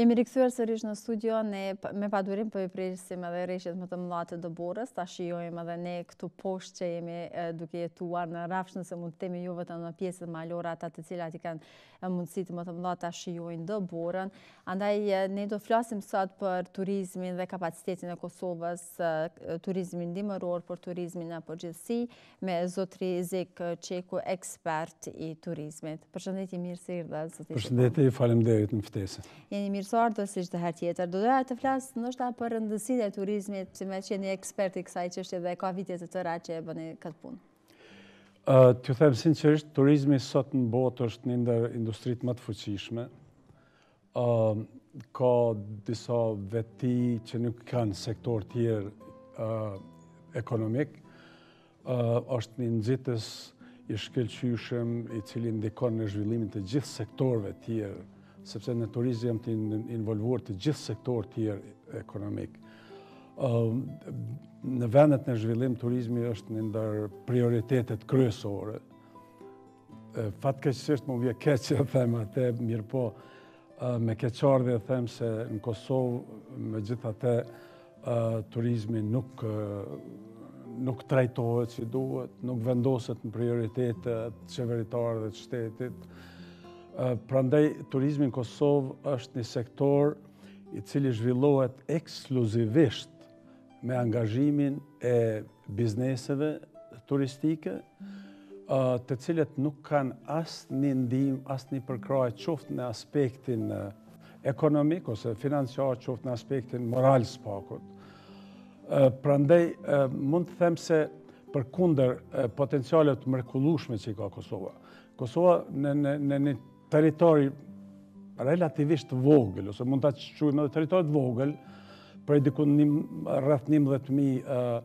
Jemi rikthyer sërish në studio, ne me padurim po i presim edhe reshjet më të mëdha të dëborës, ta shijojmë edhe ne këtu poshtë që jemi duke jetuar në rafsh nëse mund të themi jo vetëm në pjesët malore, ata të cilët i kanë mundësitë më të mëdha ta shijojnë dëborën. Andaj, ne do flasim sot për turizmin dhe kapacitetin e Kosovës, turizmin dimëror, për turizmin në përgjithësi, Me zotri Zekë Çeku ekspert i turizmit. Përshëndetje mirë se erdhët zotri. Përshëndetje, ju faleminderit për ftesën. Jeni i mirëseardhur si çdo herë tjetër. Do doja të flas ndoshta për rëndësinë e turizmit, meqë jeni ekspert i kësaj çështjeje dhe ka vite të tëra që e bëni këtë punë. Ë, t'ju them sinqerisht, turizmi sot në botë është një ndër industritë më të fuqishme. Ka disa veti që nuk kanë sektor tjerë ekonomikë. Është një nxitës i shkëlqyeshëm i cili ndikon në zhvillimin e të gjithë sektorëve tjerë, sepse në turizëm janë të involvuar të gjithë sektorët tjerë ekonomikë. Në vendet në zhvillim, turizmi është një ndër prioritetet kryesore, Fatkeqësisht më vjen keq që e them atë, mirëpo me keqardhje e them se në Kosovë megjithatë turizmi nuk nuk trajtohet si duhet, nuk vendoset në prioritetet qeveritare dhe të shtetit. Prandaj, turizmi në Kosovë është një sektor i cili zhvillohet ekskluzivisht me angazhimin e bizneseve turistike, të cilat nuk kanë asnjë ndihmë, asnjë përkrahje, qoftë në aspektin ekonomik ose financiar, qoftë në aspektin moral së paku. Prandaj, mund të them se përkundër potencialeve të mrekullueshme që i ka Kosova. Kosova në një territor relativisht vogël, ose mund ta quajmë edhe territor të vogël, prej diku rreth 11.000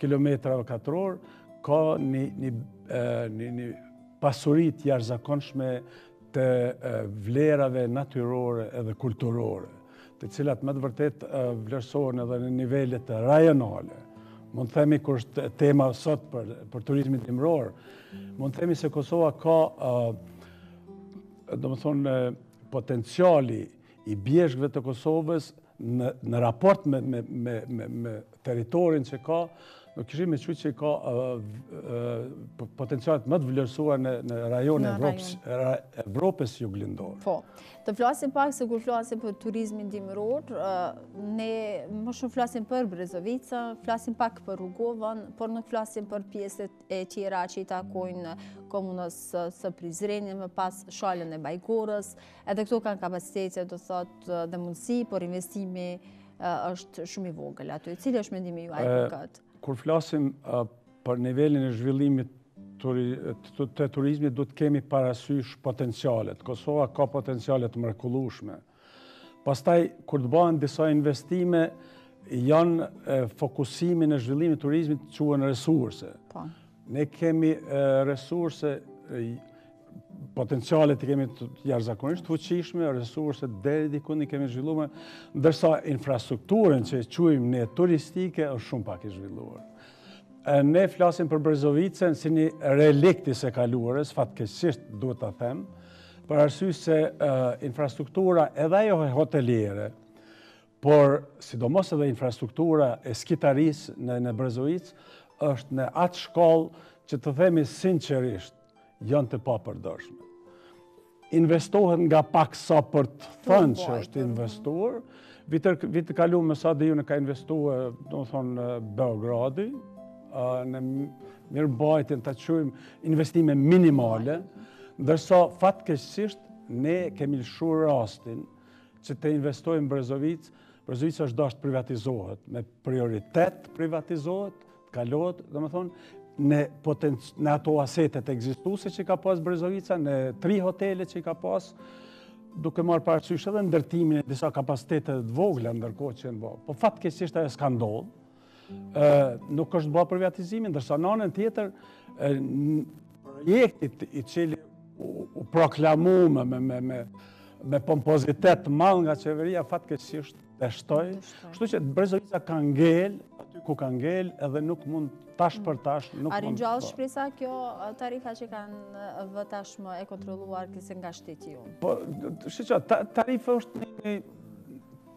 km katrorë, ka një pasuri të jashtëzakonshme të vlerave natyrore edhe kulturore. të cilat me të vërtetë vlerësohen edhe në nivelet rajonale, mund të themi kur është tema sot për, për turizmin dimëror, mund të themi se Kosova ka, domethonë, potenciali i bjeshkëve të Kosovës në, në raport me, me, me, me, me territorin që ka, Do kishim me thënë që ka potencialet më të vlerësuar në rajon e Evropës Juglindore. Po, të flasim pak se kur flasim për turizmin dimëror, ne më shumë flasim për Brezovicën, flasim pak për Rugovën, por nuk flasim për pjesët e tjera që i takojnë komunës së Prizrenit, më pas Shalën e Bajgorës, Edhe këto kanë kapacitete, do thotë, dhe mundësi, por investimi është shumë i vogël aty. Cili është mendimi juaj për këtë? Kur flasim për nivelin e zhvillimit të turizmit, duhet të kemi parasysh potencialet. Kosova ka potenciale të mrekullushme. Pastaj, kur të bëhen disa investime, janë funksionin e zhvillimit turizmit quhen resurse. Po. Ne kemi resurse potencialet i kemi jashtëzakonisht të fuqishme, resurset deri dikun i kemi zhvillume, ndërsa infrastrukturën që e quajmë ne turistike është shumë pak i zhvilluar. Ne flasim për Brezovicën si një relikt i së kaluarës, fatkeqësisht duhet ta them, për arsye se infrastruktura edhe ajo hoteliere, por sidomos edhe infrastruktura e skitarisë në Brezovicë, është në atë shkallë që të themi sinqerisht, janë të papërdorshme. Investohet nga pak sa për të thënë që është investuar. Vitin e kalum me sa di unë ka investuar, domethënë, Beogradi, në mirëmbajtjen, ta quajmë investime minimale, ndërsa fatkeqësisht ne kemi lëshu rastin që të investojmë Brezovicë, Brezovica është dashtë privatizohet, me prioritet privatizohet, të kalohet, domethënë, në, në ato asetet ekzistuse që i ka pas Brezovica, në tri hotele që i ka pas, duke marrë parasysh edhe ndërtimin e disa kapaciteteve të vogla ndërkohë që janë bërë. Po fatkeqësisht ajo s'ka ndodhë, nuk është bërë privatizimi, ndërsa në anën tjetër, projekti i cili u proklamu me, me, me, me, me pompozitet të madh nga qeveria, fatkeqësisht, Dështoi, kështu që Brezovica ka ngel, aty ku ka ngel, edhe nuk mund tash për tash, nuk mund... A ringjall shpresa, kjo tarifa që kanë vë tashmë e kontrolluar kjo nga shteti ynë? Po, shi, tarifa është një,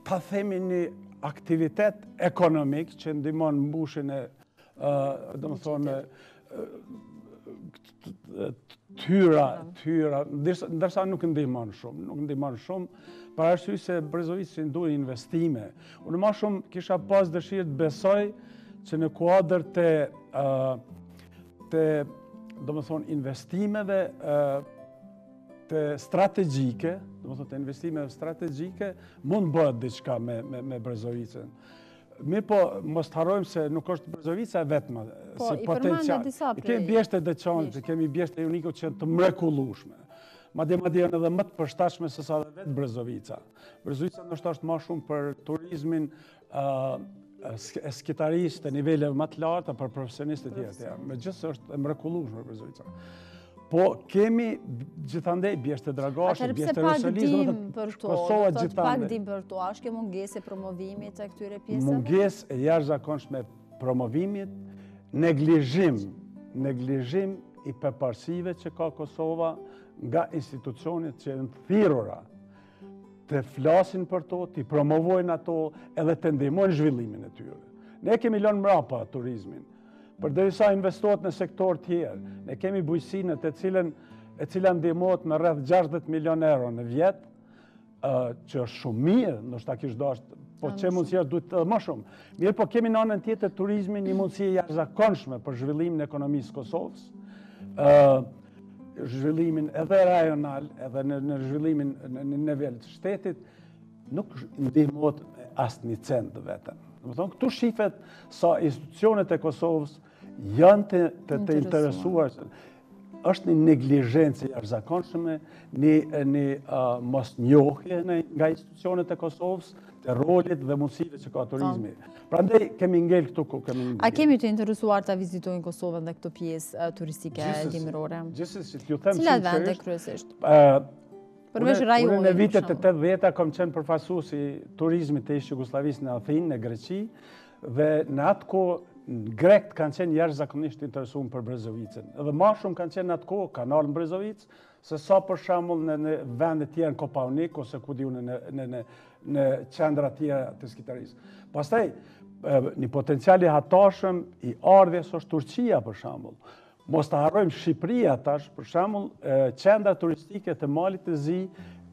ta themi një aktivitet ekonomik që ndihmon mbushjen e Domethënë, tyra, tyra, ndërsa nuk ndihmon shumë, nuk ndihmon shumë, për arsye se Brezovicës i duhen investime. Unë ma shumë kisha pas dëshirë të besoj që në kuadër të, të domethënë, investimeve të strategjike, domethënë, të investimeve strategjike, mund bëhet diçka me, me, me Brezovicën. Mirëpo, mos të harrojmë se nuk është Brezovica e vetmja. Po, i përmendëm disa prej. Kemi bjeshkët e Deçanit, kemi bjeshkët e Junikut që janë të mrekullushme. Madje madje janë edhe ma të përshtatshme se sa dhe vetë Brezovica. Brezovica ndoshta është ma shumë për turizmin e skitarisë të niveleve ma të larta për profesionistë e tjera. Megjithëse është e mrekullushme Brezovica. Po kemi gjithandej bjeshkët e Dragashit, bjeshkët e Restelicës, dhe të Kosova gjithandej. Pak dim për to, a është kjo mungesë e promovimit të këtyre pjesëve? Mungesë e jashtëzakonshme e promovimit, neglizhim, neglizhim i përparësive që ka Kosova nga institucionit që janë të thirrura të flasin për to, t'i promovojnë ato edhe të ndihmojnë zhvillimin e tyre. Ne kemi lon mrapa turizmin, Përderisa investohet në sektorë tjerë, ne kemi bujqësinë të cilën e cila ndihmohet me rreth 60 milion euro në vjet, që është shumë mirë, ndoshta kish dashtë, po qe mundësia është duhet edhe më shumë. Mirëpo kemi në anën tjetër turizmin një mundësi e jashtëzakonshme për zhvillimin e ekonomisë së Kosovës, zhvillimin edhe rajonal, edhe në zhvillimin në nivel të shtetit, Nuk ndihmohet me asnjë cent të vetëm. Domethënë, këtu shifet sa institucionet e Kosovës janë të të, të interesuar. është një neglizhencë e jashtëzakonshme, një, një uh, mosnjohje në, nga institucionet e Kosovës, të rolit dhe mundësive që ka po. turizmi. Prandaj, kemi ngell këtu ku kemi ngell. A kemi të interesuar ta vizitojnë Kosovën dhe këto pjesë turistike dimërore? Gjithsesi, gjithsesi, që t'ju them që që është... Cilat vende kryesisht? Përveç rajonit. Unë në vitet e 80-ta kam qenë përfaqësues i turizmit të ish Jugosllavisë në Athinë, në Greqi, dhe në atë kohë grekët kanë qenë jashtëzakonisht të interesuar për Brezovicën. Dhe ma shumë kanë qenë në atë kohë kanë ardhur në Brezovicë, se sa për shembull në, në vende tjera në Kopaonik ose ku di unë në në, në qendra të tjera të skitarisë. Pastaj një potencial i hatashëm i ardhjes është Turqia për shembull. Mos të harrojmë Shqipëria tash, për shembull, qendrat turistike të Malit të Zi,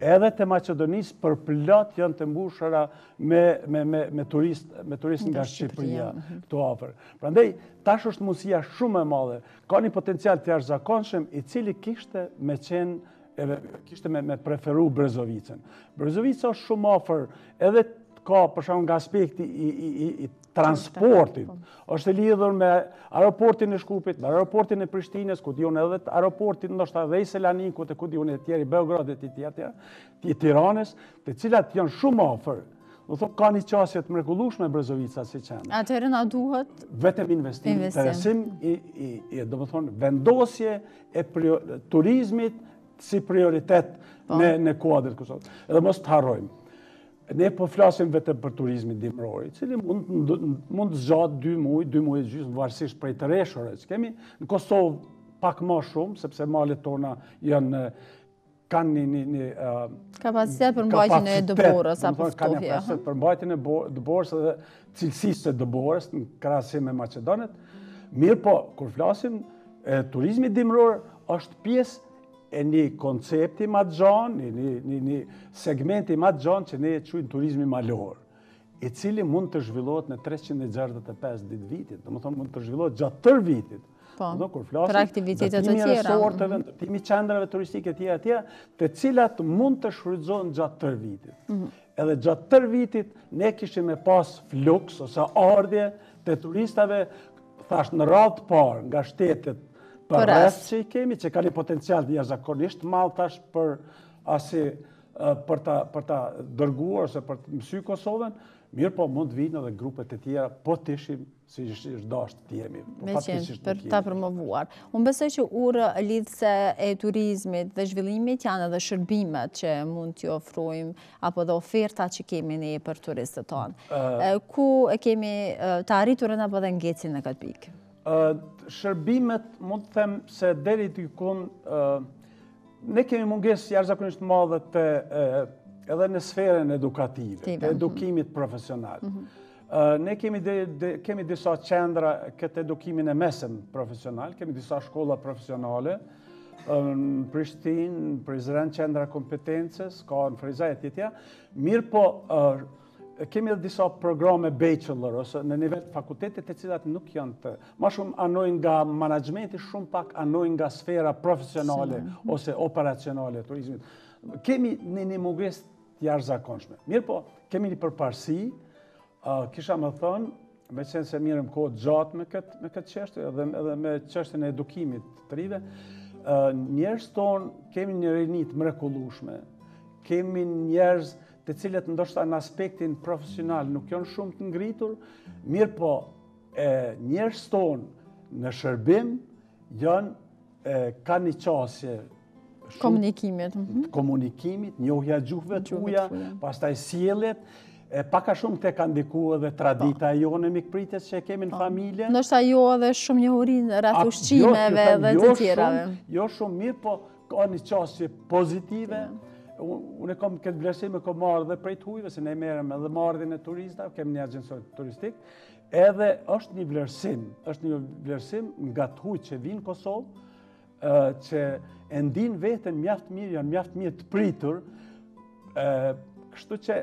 edhe të Maqedonisë përplot janë të mbushura me me me me turistë, me turistë nga Shqipëria mhm. këtu afër. Prandaj tash është mundësia shumë e madhe. Ka një potencial të jashtëzakonshëm i cili kishte me qenë edhe kishte me, me preferu Brezovicën. Brezovica është shumë afër edhe ka për shembull nga aspekti i i i transportit. Është e lidhur me aeroportin e Shkupit, me aeroportin e Prishtinës, ku di unë edhe aeroporti, ndoshta dhe i Selanikut, ku di unë e tjera, i Beogradit e tjera, tjera, i Tiranës, të cilat janë shumë afër. Domethënë, ka një qasje të mrekullushme Brezovica si qendër. Atëherë na duhet? Vetëm investim, interesim, i, domethënë, vendosje e turizmit si prioritet po. në, në kuadër të kësaj. Edhe mos të harrojmë. Ne po flasim vetëm për turizmin dimror, i cili mund të zgjatë dy muaj, dy muaj e gjysmë varësisht prej të reshurave që kemi. Në Kosovë pak më shumë, sepse malet tona janë kanë një një një kapacitet për mbajtjen e dëborës apo ftohje. Kanë kapacitet për mbajtjen e dëborës dhe cilësisë së dëborës në krahasim me maqedonët. Mirëpo, kur flasim turizmi dimror është pjesë e një koncepti ma të gjanë, një segmenti ma të gjanë që ne e qujmë turizmi malor, i cili mund të zhvillohet në 365 ditë të vitit, domethonë mund të zhvillohet gjatë tërë vitit, po, dhe kur flasim, ndërtimi i resorteve, mhm. ndërtimi i qendrave turistike e tjera e tjera, të cilat mund të shfrytëzohen gjatë tërë vitit. Mhm. Edhe gjatë tërë vitit, ne kishim me pas fluks, ose ardhje, Të turistave, thashë në radhë të parë nga shtetet përreth që i kemi, që ka një potencial jashtëzakonisht të madh tash për asi për ta, për ta dërguar ose për ta mësy Kosovën, mirëpo mund të vijnë edhe grupe të tjera, po të ishim si ish dashtë të jemi. Po me qenë, për ta promovuar. Unë besoj që urë lidhëse e turizmit dhe zhvillimit janë edhe shërbimet që mund t'ju ofrujmë apo edhe oferta që kemi ne për turistët tonë. Ku e kemi të arriturën apo edhe ngecjen në këtë pikë? Shërbimet, mund të them se deri dikun, ne kemi mungesë jashtëzakonisht të madhe të edhe në sferën edukative, të edukimit profesional. Ne kemi disa qendra, këtë edukimin e mesëm profesional, kemi disa shkolla profesionale në Prishtinë, në Prizren qendra e kompetencës, ka në Ferizaj e tjera, e tjera. Mirëpo kemi edhe disa programe bachelor ose në nivel të fakultetit të cilat nuk janë të më shumë anojnë nga menaxhmenti shumë pak anojnë nga sfera profesionale ose operacionale e turizmit. Kemi një një mungesë të jashtëzakonshme. Mirëpo, kemi një përparësi, kisha me thënë, meqenëse merrem kohë të gjatë me këtë, me këtë çështje edhe, edhe me çështjen e edukimit të të rinjve, njerëzit tanë kemi një rini të mrekullueshme, kemi njerëz të cilët ndoshta në aspektin profesional nuk janë shumë të ngritur, mirëpo e, njerëzit tanë në shërbim janë kanë një qasje të komunikimit, mhm. komunikimit, njohja e gjuhëve të huja, pastaj sjelljet, e pak a shumë këtu ka ndiku edhe tradita po. jonë e mikpritjes që e kemi në po. familje. Ndoshta jo edhe shumë njohuri rreth jo, ushqimeve dhe jo të tjerave. Jo shumë, mirëpo kanë një qasje pozitive. Unë e kom këtë vlerësim e kom marrë dhe prej të hujve, se ne merremi edhe marrëdhënie me turista, kemi një agjensi turistik, Edhe është një vlerësim, është një vlerësim nga të huajt që vijnë n'Kosovë, që e ndijnë veten mjaft mirë, janë mjaft mirë të pritur, kështu që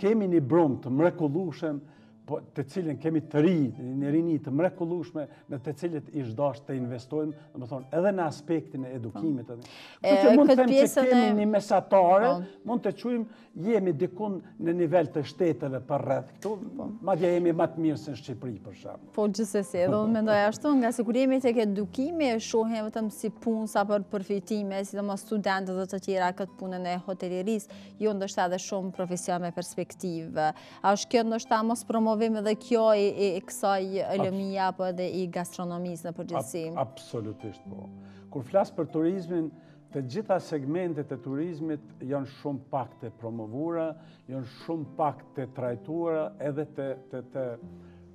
kemi një brumë të mrekullushëm, po, të cilin kemi të ri, një rini të mrekullushme, në të cilit gjithsesi duhet të investojmë, domethënë, edhe në aspektin e edukimit. Këtë po. që mund të them që kemi një mesatare, po. mund të quajmë Jemi dikun në nivel të shteteve përreth këtu, po. madje jemi më të mirë se në Shqipëri për shembull. Po gjithsesi, edhe unë mendoj ashtu, ngase kur jemi tek edukimi e shohin vetëm si punë sa për përfitime, sidomos studentë dhe të tjera këtë punën e hotelierisë, jo ndoshta edhe shumë profesion me perspektivë. A është kjo ndoshta mospromovim edhe kjo i kësaj lëmie apo edhe i gastronomisë në përgjithësi? Absolutisht po. Kur flas për turizmin, Të gjitha segmentet e turizmit janë shumë pak të promovuara, janë shumë pak të trajtuara edhe të, të, të,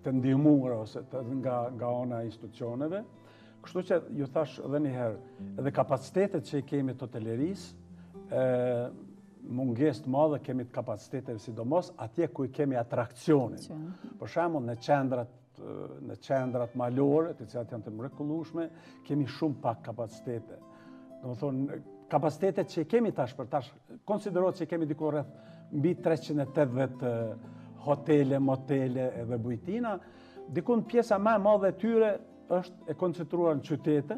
të ndihmuara ose të, nga, nga ana e institucioneve. Kështu që ju thashë edhe një herë, edhe kapacitetet që i kemi të hotelerisë, mungesë të madhe kemi të kapaciteteve sidomos atje ku i kemi atrakcionin. Për shembull në qendrat në qendrat malore, të cilat janë të mrekullueshme, kemi shumë pak kapacitete. Domethënë kapacitetet që kemi tash për tash, konsiderohet se kemi diku rreth mbi 380 hotele, motele edhe bujtina. Dikun pjesa më e madhe e tyre është e koncentruar në qytete,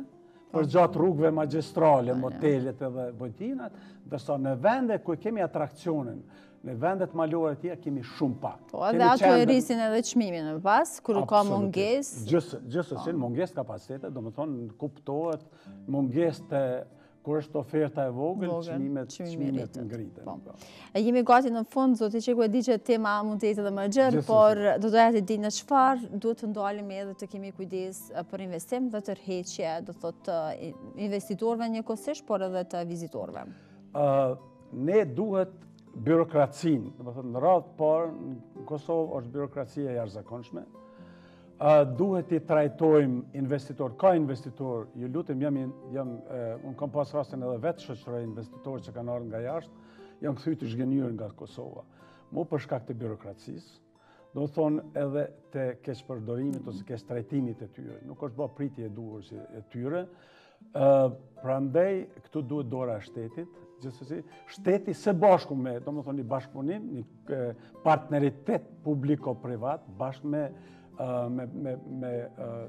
përgjatë rrugëve magjistrale, motelet edhe bujtinat, ndërsa në vende ku e kemi atrakcionin, Në vendet malore e tjera kemi shumë pak. Po, edhe ato e rrisin edhe çmimin më pas, kur ka mungesë. Gjithsesi, gjithsesi, në, po. mungesë të kapacitetit, domethënë, në kuptohet mungesë të kur është oferta e vogël, çmimet ngriten. Po. Po. E jemi gati në fund, zoti Çeku, e di që tema mund të jetë dhe më e gjerë, por dua të di në çfarë, do të ndalemi edhe të kemi kujdes për investim dhe tërheqje, do të thotë të investitorëve njëkohësisht, por edhe të vizitorëve. Ne duhet byrokracinë, domethënë, në radhë të parë, në Kosovë është byrokracia e jashtëzakonshme, duhet t'i trajtojmë investitorët, ka investitorë, ju lutem, jam, jam, unë kam pas rastin edhe vetë t'shoqëroj investitorë që kanë ardhë nga jashtë, janë kthy të zhgënjyer nga Kosova. Mu për shkak të byrokracisë, domethënë edhe të keqpërdorimit ose keqtrajtimit të tyre. Nuk është bërë pritje e duhur si e tyre. Prandaj, këtu duhet dora e shtetit, gjithsesi, shteti së bashku me, domethënë një bashkëpunim, një partneritet publiko-privat, bashkë me, me, me, me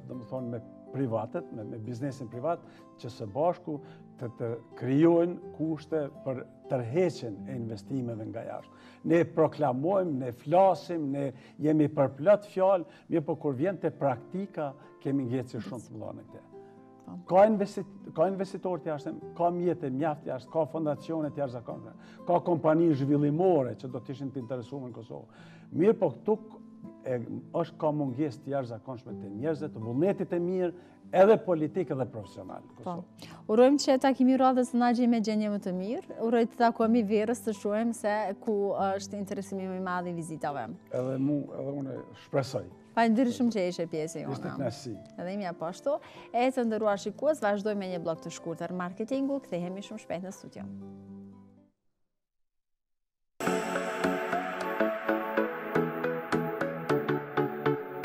domethënë, me privatët, me, me biznesin privat, që së bashku të të krijojnë kushte për tërheqjen e investimeve nga jashtë. Ne proklamojmë, ne flasim, ne jemi përplot fjalë, mirëpo kur vjen te praktika, kemi ngecje shumë të mëdha në këtë. Po. Ka, investit, ka investitorë të jashtëm, ka mjete mjaft jashtë, ka fondacione të jashtëzakonshme, ka kompani zhvillimore që do të ishin të interesuar në Kosovë. Mirëpo këtu është ka mungesë të jashtëzakonshme të njerëzve, të vullnetit të mirë, edhe politik edhe profesional. Po. Urojmë që takimi i radhës të na gjejë me gjendje më të mirë, urojmë të takohemi verës të shohim se ku është interesimi më i madh i vizitave. Edhe mu, edhe unë shpresoj. Faleminderit shumë që ishe pjesë e jona. Ishte kënaqësi. Edhe e imja po ashtu. E të nderuar shikues, vazhdojmë me një blok të shkurtër marketingu, kthehemi shumë shpejt në studio.